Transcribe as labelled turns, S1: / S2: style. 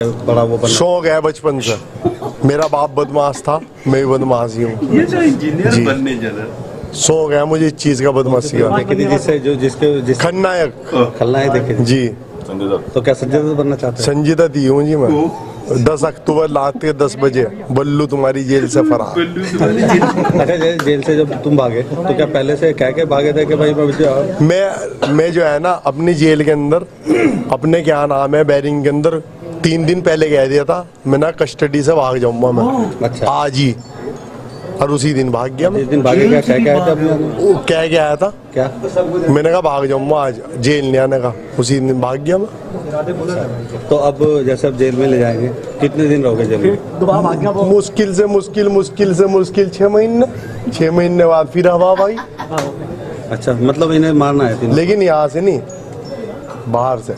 S1: बड़ा वो
S2: शौक है बचपन से। मेरा बाप बदमाश था मैं भी बदमाश ही हूँ।
S3: ये जो इंजीनियर बनने चला
S2: शौक है मुझे इस चीज़ का बदमाशी का।
S1: खन्नायक थी जिससे जो जिसके जिस
S2: खलनायक।
S1: खलनायक देखे
S2: जी।
S1: तो क्या संजय दत्त बनना चाहते हैं?
S2: दत्त ही हूँ जी मैं। दस अक्टूबर रात के दस बजे। बल्लू तुम्हारी जेल से फरार।
S1: अच्छा जेल, जेल से जब तुम भागे तो क्या पहले से कह के भागे थे कि भाई मैं जो-
S2: मैं मैं जो है ना अपनी जेल के अंदर अपने क्या नाम है बैरिंग के अंदर तीन दिन पहले कह दिया था मैं ना कस्टडी से भाग जाऊँगा मैं।
S1: अच्छा।
S2: आज ही। और उसी दिन भाग गया मैं।
S1: दिन भागे क्या कह के आए थे
S2: वो कह के आया था।
S1: क्या?
S2: मैंने कहा भाग जाऊँगा आज जेल नहीं आने का। उसी दिन भाग गया मैं।
S1: तो अब जैसे अब जेल में ले जाएँगे कितने दिन रहोगे जेल में?
S2: मुश्किल से मुश्किल मुश्किल से मुश्किल छह महीने। छह महीने बाद फिर हवा भाई।
S1: अच्छा मतलब इन्हें मारना है
S2: लेकिन यहाँ से नहीं बाहर से।